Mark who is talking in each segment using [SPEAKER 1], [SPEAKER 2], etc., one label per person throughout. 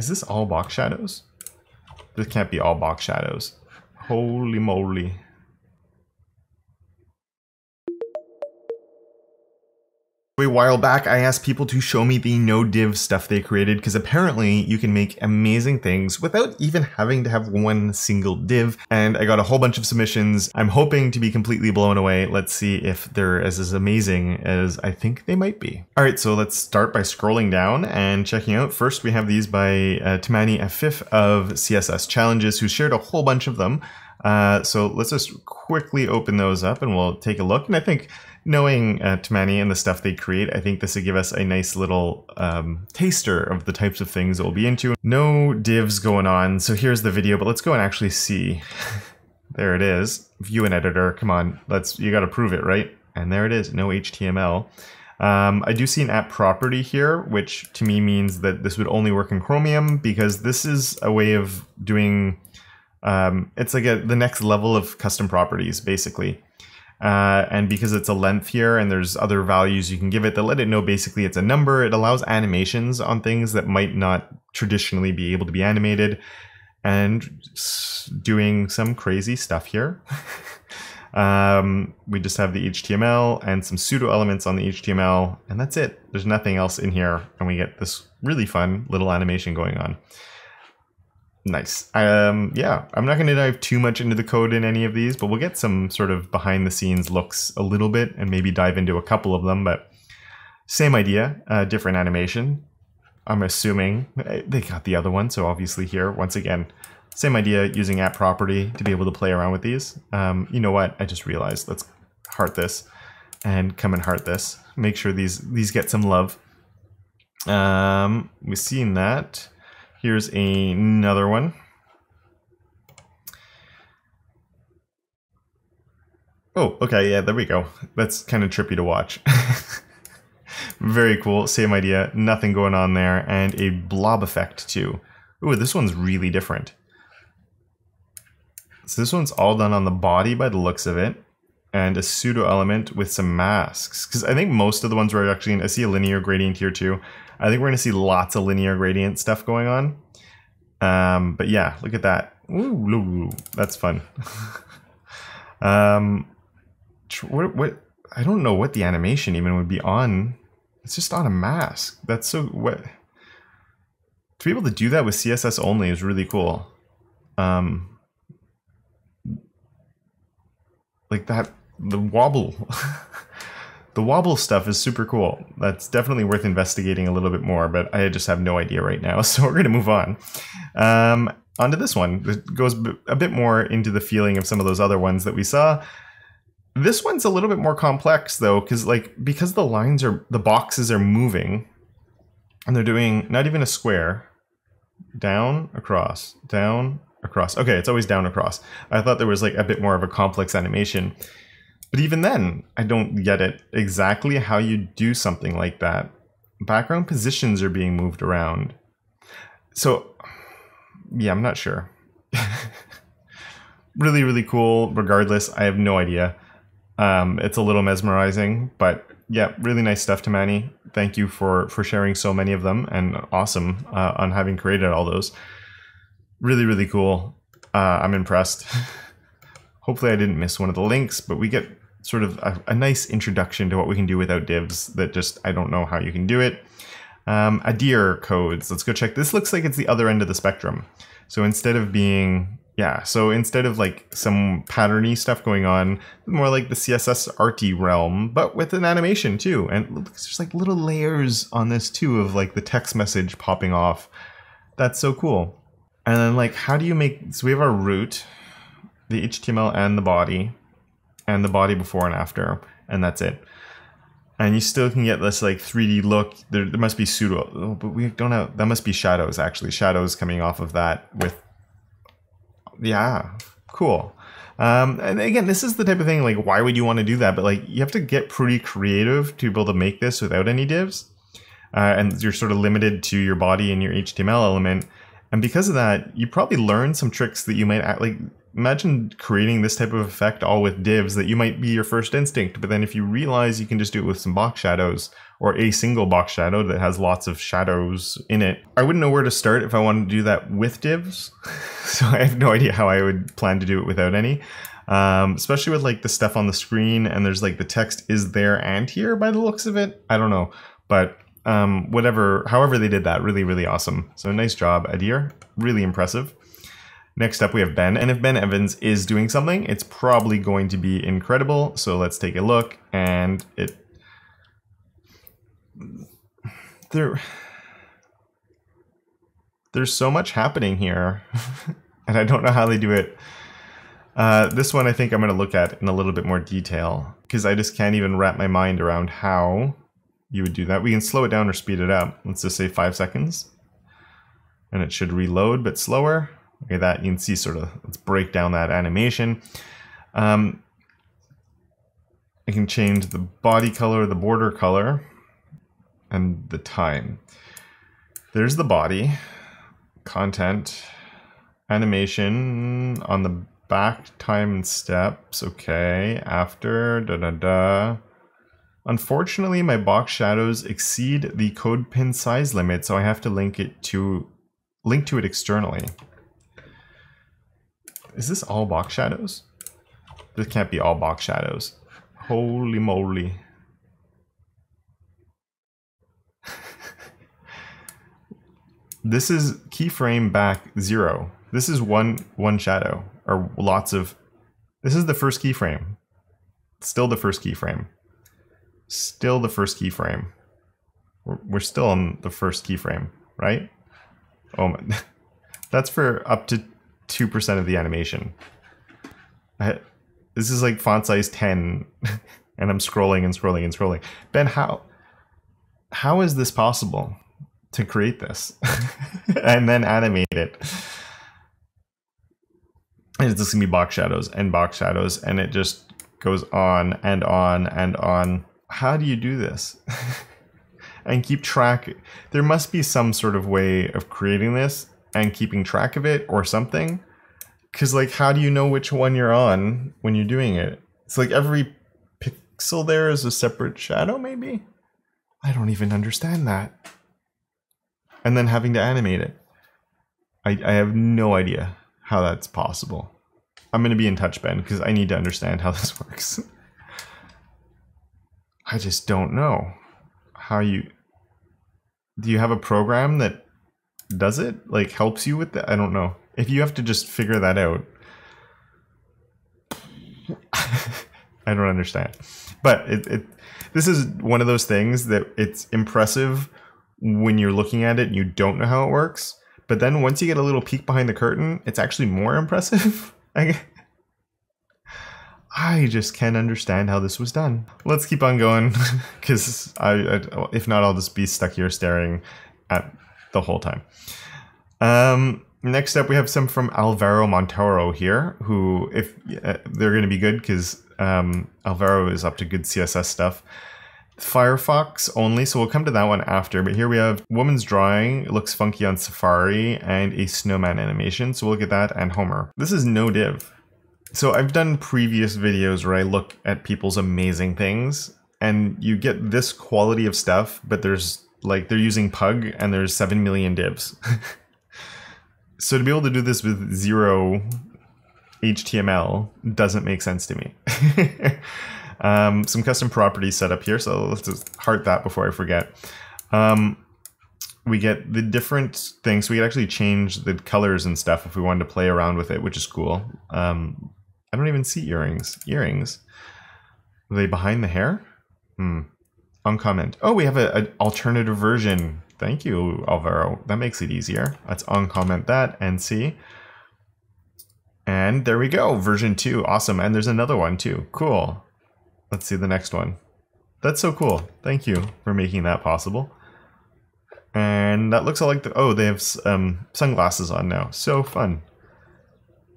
[SPEAKER 1] is this all box shadows? This can't be all box shadows. Holy moly. A while back, I asked people to show me the no div stuff they created because apparently you can make amazing things without even having to have one single div. And I got a whole bunch of submissions. I'm hoping to be completely blown away. Let's see if they're as, as amazing as I think they might be. All right, so let's start by scrolling down and checking out. First, we have these by uh, Temani Afif of CSS Challenges, who shared a whole bunch of them. Uh, so let's just quickly open those up and we'll take a look. And I think knowing uh, Temani and the stuff they create, I think this would give us a nice little um, taster of the types of things that we'll be into. No divs going on, so here's the video, but let's go and actually see. there it is. View an editor. Come on, let's. You got to prove it, right? And there it is. No HTML. Um, I do see an @property here, which to me means that this would only work in Chromium because this is a way of doing. Um, it's like a, the next level of custom properties, basically. Uh, and because it's a length here and there's other values you can give it that let it know basically it's a number, it allows animations on things that might not traditionally be able to be animated and doing some crazy stuff here. um, we just have the HTML and some pseudo elements on the HTML and that's it. There's nothing else in here and we get this really fun little animation going on. Nice. Um, yeah, I'm not going to dive too much into the code in any of these, but we'll get some sort of behind the scenes looks a little bit and maybe dive into a couple of them. But same idea, uh, different animation. I'm assuming uh, they got the other one, so obviously here, once again, same idea using @property to be able to play around with these. Um, you know what? I just realized. Let's heart this and come and heart this. Make sure these these get some love. Um, we've seen that. Here's another one. Oh, okay, yeah, there we go. That's kind of trippy to watch. Very cool, same idea, nothing going on there, and a blob effect too. Ooh, this one's really different. So this one's all done on the body by the looks of it, and a pseudo element with some masks. Because I think most of the ones we're actually, I see a linear gradient here too. I think we're going to see lots of linear gradient stuff going on. Um, but yeah, look at that. Ooh, that's fun. um, what, what, I don't know what the animation even would be on. It's just on a mask. That's so, what, to be able to do that with CSS only is really cool. Um, like that, the wobble. The wobble stuff is super cool. That's definitely worth investigating a little bit more, but I just have no idea right now, so we're going to move on. Um, onto this one. It goes a bit more into the feeling of some of those other ones that we saw. This one's a little bit more complex though, because like because the lines are the boxes are moving, and they're doing not even a square, down across, down across. Okay, it's always down across. I thought there was like a bit more of a complex animation. But even then, I don't get it exactly how you do something like that. Background positions are being moved around. So, yeah, I'm not sure. really, really cool. Regardless, I have no idea. Um, it's a little mesmerizing, but yeah, really nice stuff Temani. Thank you for for sharing so many of them, and awesome uh, on having created all those. Really, really cool. Uh, I'm impressed. Hopefully, I didn't miss one of the links, but we get sort of a, a, nice introduction to what we can do without divs that just, I don't know how you can do it. Um, Adir codes, let's go check. This looks like it's the other end of the spectrum. So instead of being, yeah, so instead of like some patterny stuff going on, more like the CSS arty realm, but with an animation too. And there's like little layers on this too of like the text message popping off. That's so cool. And then like, how do you make, so we have our root, the HTML and the body and the body before and after, and that's it. And you still can get this like 3D look. There, there must be pseudo, oh, but we don't have, that must be shadows actually. Shadows coming off of that with, yeah, cool. Um, and again, this is the type of thing, like, why would you want to do that? But like, you have to get pretty creative to be able to make this without any divs. Uh, and you're sort of limited to your body and your HTML element. And because of that, you probably learn some tricks that you might act like imagine creating this type of effect all with divs that you might be your first instinct, but then if you realize you can just do it with some box shadows or a single box shadow that has lots of shadows in it, I wouldn't know where to start if I wanted to do that with divs. so I have no idea how I would plan to do it without any. Um, especially with like the stuff on the screen and there's like the text is there and here by the looks of it. I don't know, but um, whatever, however they did that, really, really awesome. So nice job, Adir. Really impressive. Next up, we have Ben. And if Ben Evans is doing something, it's probably going to be incredible. So let's take a look. And it... There... There's so much happening here. and I don't know how they do it. Uh, this one I think I'm going to look at in a little bit more detail. Because I just can't even wrap my mind around how you would do that. We can slow it down or speed it up. Let's just say five seconds. And it should reload, but slower. Okay, that you can see sort of, let's break down that animation. Um, I can change the body color, the border color, and the time. There's the body, content, animation on the back, time and steps, okay, after, da da da. Unfortunately, my box shadows exceed the CodePen size limit, so I have to link it to link to it externally. Is this all box shadows? This can't be all box shadows. Holy moly. this is keyframe back zero. This is one one shadow, or lots of... This is the first keyframe. Still the first keyframe. Still the first keyframe. We're, still on the first keyframe, right? Oh, my. that's for up to 2% of the animation. I, this is like font size 10 and I'm scrolling and scrolling and scrolling. Ben, how how is this possible to create this and then animate it? And it's just gonna be box shadows and box shadows and it just goes on and on and on. How do you do this? and keep track. There must be some sort of way of creating this and keeping track of it or something. Because, like, how do you know which one you're on when you're doing it? It's like every pixel there is a separate shadow, maybe? I don't even understand that. And then having to animate it. I, I have no idea how that's possible. I'm going to be in touch, Ben, because I need to understand how this works. I just don't know how you. Do you have a program that does it? Like helps you with that? I don't know. If you have to just figure that out, I don't understand. But it, it this is one of those things that it's impressive when you're looking at it and you don't know how it works. But then once you get a little peek behind the curtain, it's actually more impressive. I, just can't understand how this was done. Let's keep on going, because I, I, if not, I'll just be stuck here staring at the whole time. Um, next up, we have some from Alvaro Montoro here, who, if uh, they're going to be good, because um, Alvaro is up to good CSS stuff. Firefox only, so we'll come to that one after. But here we have woman's drawing, looks funky on Safari, and a snowman animation. So we'll get that and Homer. This is no div. So I've done previous videos where I look at people's amazing things, and you get this quality of stuff, but there's like they're using Pug and there's 7 million divs. so to be able to do this with zero HTML doesn't make sense to me. um, some custom properties set up here, so let's just heart that before I forget. Um, we get the different things. We could actually change the colors and stuff if we wanted to play around with it, which is cool. Um, I don't even see earrings. Earrings. Are they behind the hair? Hmm. Uncomment. Oh, we have an alternative version. Thank you, Alvaro. That makes it easier. Let's uncomment that and see. And there we go, version 2. Awesome. And there's another one too. Cool. Let's see the next one. That's so cool. Thank you for making that possible. And that looks like the... Oh, they have um, sunglasses on now. So fun.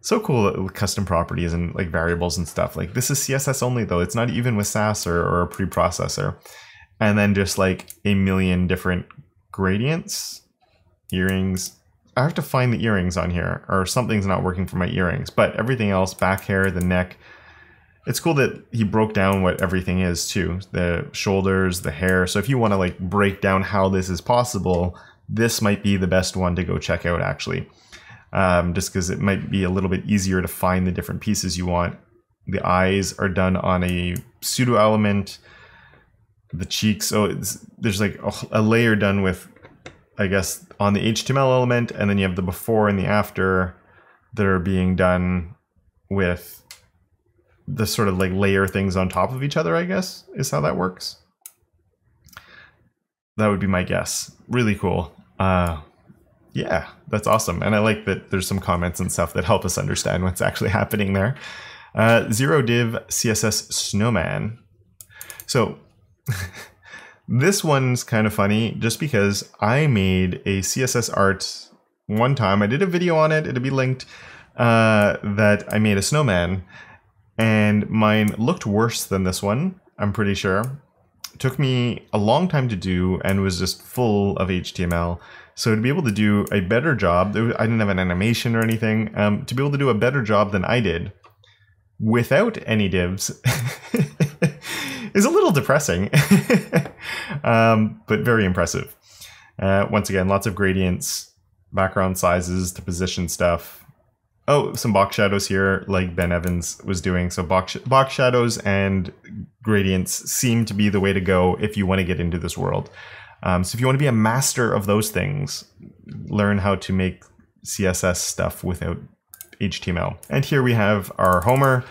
[SPEAKER 1] So cool with custom properties and like variables and stuff. Like this is CSS only though. It's not even with Sass or, or a preprocessor and then just like a million different gradients, earrings, I have to find the earrings on here, or something's not working for my earrings. But everything else, back hair, the neck, it's cool that he broke down what everything is too. The shoulders, the hair. So if you want to like break down how this is possible, this might be the best one to go check out actually. Um, just because it might be a little bit easier to find the different pieces you want. The eyes are done on a pseudo element. The cheeks, oh, there's like a, a layer done with, I guess, on the HTML element, and then you have the before and the after that are being done with the sort of like layer things on top of each other, I guess, is how that works. That would be my guess. Really cool. Uh, yeah, that's awesome. And I like that there's some comments and stuff that help us understand what's actually happening there. Uh, zero div CSS snowman. So this one's kind of funny just because I made a CSS art one time. I did a video on it. It'll be linked uh, that I made a snowman and mine looked worse than this one, I'm pretty sure. It took me a long time to do and was just full of HTML. So to be able to do a better job, I didn't have an animation or anything, um, to be able to do a better job than I did without any divs is a little depressing, um, but very impressive. Uh, once again, lots of gradients, background sizes to position stuff, Oh, some box shadows here, like Ben Evans was doing. So box box shadows and gradients seem to be the way to go if you want to get into this world. Um, so if you want to be a master of those things, learn how to make CSS stuff without HTML. And here we have our Homer,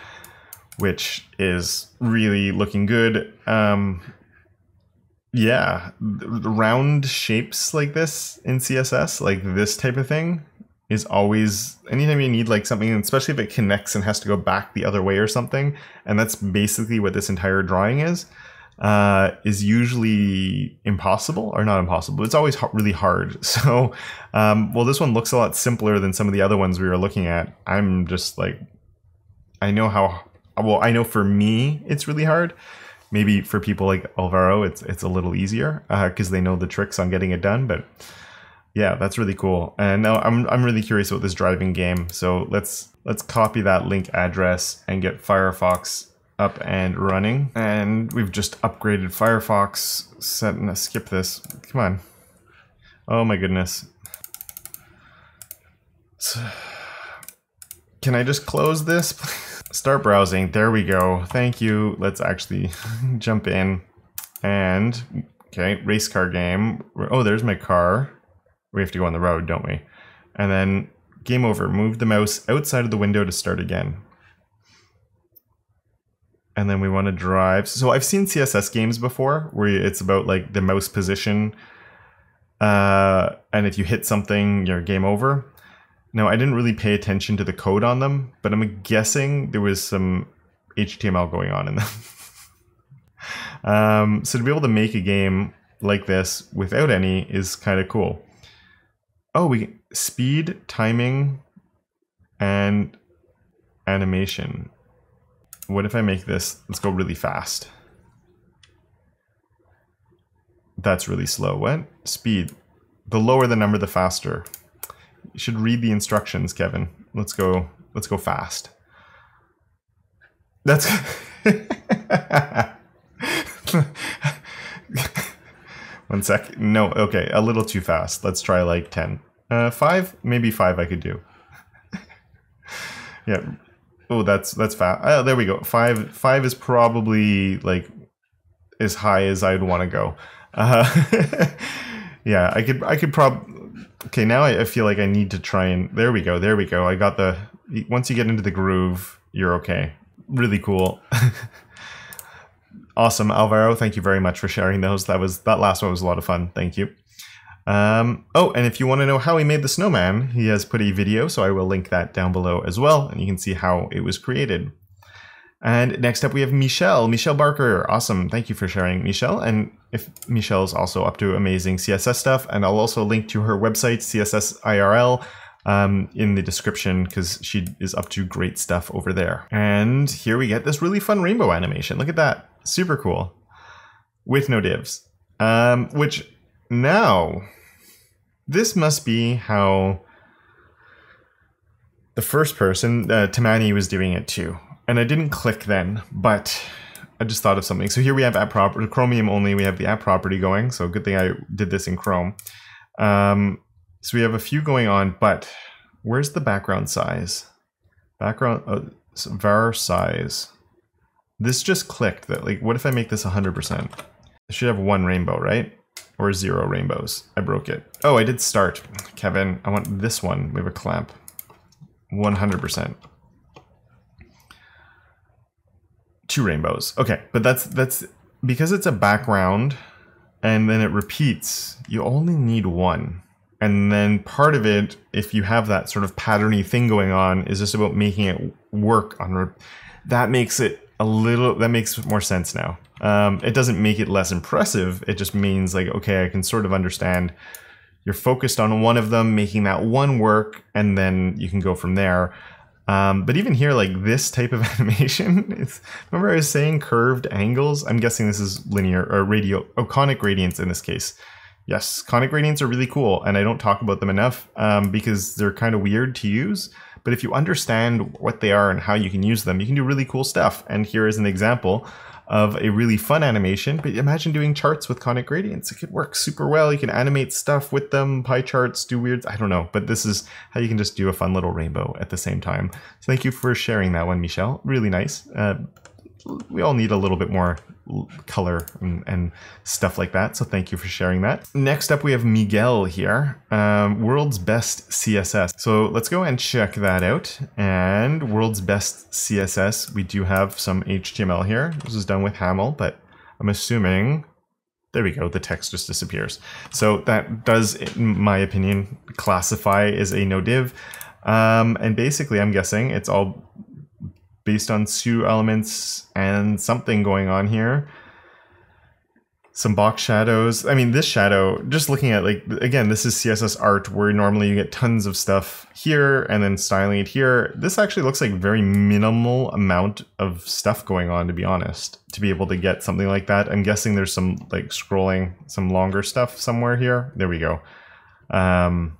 [SPEAKER 1] which is really looking good. Um, yeah, round shapes like this in CSS, like this type of thing, is always anytime you need like something, especially if it connects and has to go back the other way or something, and that's basically what this entire drawing is. Uh, is usually impossible or not impossible. It's always really hard. So, um, well, this one looks a lot simpler than some of the other ones we were looking at. I'm just like, I know how. Well, I know for me it's really hard. Maybe for people like Alvaro, it's it's a little easier because uh, they know the tricks on getting it done. But yeah, that's really cool. And now I'm I'm really curious about this driving game. So let's let's copy that link address and get Firefox up and running. And we've just upgraded Firefox. Set and skip this. Come on. Oh my goodness. So, can I just close this? Start browsing. There we go. Thank you. Let's actually jump in. And okay, race car game. Oh, there's my car. We have to go on the road, don't we? And then game over. Move the mouse outside of the window to start again. And then we want to drive. So I've seen CSS games before where it's about like the mouse position. Uh, and if you hit something, you're game over. Now, I didn't really pay attention to the code on them, but I'm guessing there was some HTML going on in them. um, so to be able to make a game like this without any is kind of cool. Oh, we speed, timing, and animation. What if I make this, let's go really fast. That's really slow. What? Speed. The lower the number, the faster. You should read the instructions, Kevin. Let's go, let's go fast. That's... One sec. No, okay, a little too fast. Let's try like 10. Uh, five? Maybe five I could do. yeah. Oh, that's that's fast. Oh, there we go. Five five is probably like as high as I'd want to go. Uh, yeah, I could I could prob. Okay, now I, I feel like I need to try and there we go. There we go. I got the once you get into the groove, you're okay. Really cool. Awesome, Alvaro. Thank you very much for sharing those. That was that last one was a lot of fun. Thank you. Um, oh, and if you want to know how he made the snowman, he has put a video, so I will link that down below as well, and you can see how it was created. And next up, we have Michelle. Michelle Barker. Awesome. Thank you for sharing, Michelle. And if Michelle's also up to amazing CSS stuff, and I'll also link to her website, CSS IRL, um, in the description because she is up to great stuff over there. And here we get this really fun rainbow animation. Look at that. Super cool. With no divs. Um, which now, this must be how The first person, uh, Temani, was doing it too. And I didn't click then, but I just thought of something. So here we have @property, Chromium only. We have the @property going. So good thing I did this in Chrome. Um, so we have a few going on, but where's the background size? Background uh, var size. This just clicked that like, what if I make this 100%? I should have one rainbow, right? Or zero rainbows. I broke it. Oh, I did start. Kevin, I want this one. We have a clamp. 100%. Two rainbows. Okay, but that's that's because it's a background and then it repeats, you only need one. And then part of it, if you have that sort of patterny thing going on, is just about making it work on. That makes it a little. That makes more sense now. Um, it doesn't make it less impressive. It just means like, okay, I can sort of understand. You're focused on one of them, making that one work, and then you can go from there. Um, but even here, like this type of animation, remember I was saying curved angles? I'm guessing this is linear or radial, oh, conic gradients in this case. Yes, conic gradients are really cool, and I don't talk about them enough um, because they're kind of weird to use. But if you understand what they are and how you can use them, you can do really cool stuff. And here is an example of a really fun animation. But imagine doing charts with conic gradients. It could work super well. You can animate stuff with them, pie charts, do weirds. I don't know. But this is how you can just do a fun little rainbow at the same time. So thank you for sharing that one, Michelle. Really nice. Uh, we all need a little bit more color and, and, stuff like that. So thank you for sharing that. Next up, we have Miguel here, um, world's best CSS. So let's go and check that out. And world's best CSS, we do have some HTML here. This is done with Haml, but I'm assuming there we go, the text just disappears. So that does, in my opinion, classify as a no div. Um, and basically, I'm guessing it's all based on pseudo elements and something going on here. Some box shadows. I mean, this shadow, just looking at like, again, this is CSS art where normally you get tons of stuff here and then styling it here. This actually looks like very minimal amount of stuff going on, to be honest, to be able to get something like that. I'm guessing there's some like scrolling, some longer stuff somewhere here. There we go. Um,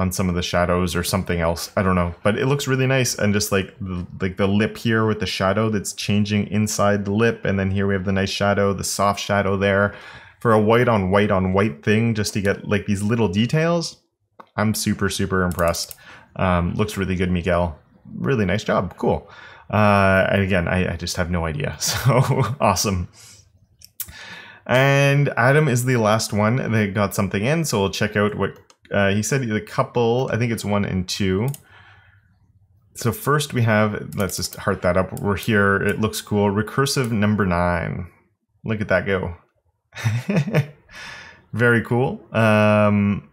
[SPEAKER 1] on some of the shadows or something else. I don't know, but it looks really nice. And just like the, like the lip here with the shadow that's changing inside the lip, and then here we have the nice shadow, the soft shadow there, for a white on white on white thing, just to get like these little details. I'm super super impressed. Um, looks really good, Miguel. Really nice job. Cool. Uh, and again, I, I just have no idea. So awesome. And Adam is the last one that got something in, so we'll check out what uh, he said the couple, I think it's one and two. So first we have, let's just heart that up. We're here. It looks cool. Recursive number nine. Look at that go. Very cool. Um,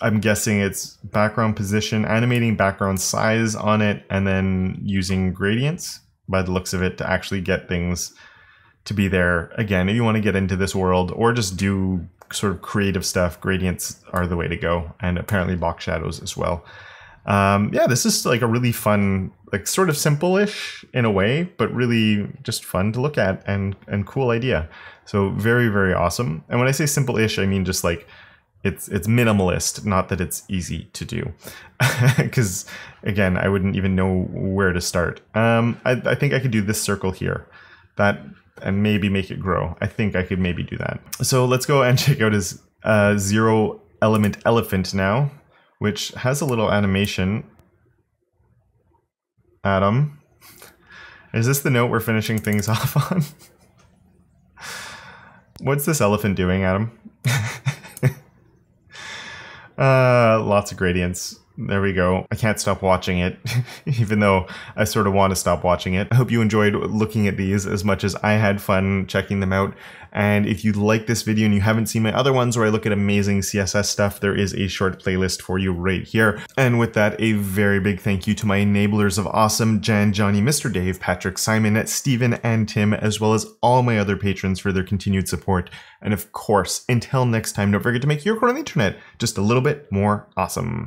[SPEAKER 1] I'm guessing it's background position, animating background size on it, and then using gradients by the looks of it to actually get things to be there. Again, if you want to get into this world or just do sort of creative stuff, gradients are the way to go, and apparently box shadows as well. Um, yeah, this is like a really fun, like sort of simple-ish in a way, but really just fun to look at and and cool idea. So very very awesome. And when I say simple-ish, I mean just like it's it's minimalist, not that it's easy to do. Because again, I wouldn't even know where to start. Um, I, I think I could do this circle here. That and maybe make it grow. I think I could maybe do that. So let's go and check out his uh, zero element elephant now, which has a little animation. Adam, is this the note we're finishing things off on? What's this elephant doing, Adam? uh, lots of gradients. There we go. I can't stop watching it, even though I sort of want to stop watching it. I hope you enjoyed looking at these as much as I had fun checking them out. And if you like this video and you haven't seen my other ones where I look at amazing CSS stuff, there is a short playlist for you right here. And with that, a very big thank you to my enablers of awesome, Jan, Johnny, Mr. Dave, Patrick, Simon, Stephen, and Tim, as well as all my other patrons for their continued support. And of course, until next time, don't forget to make your corner on the internet just a little bit more awesome.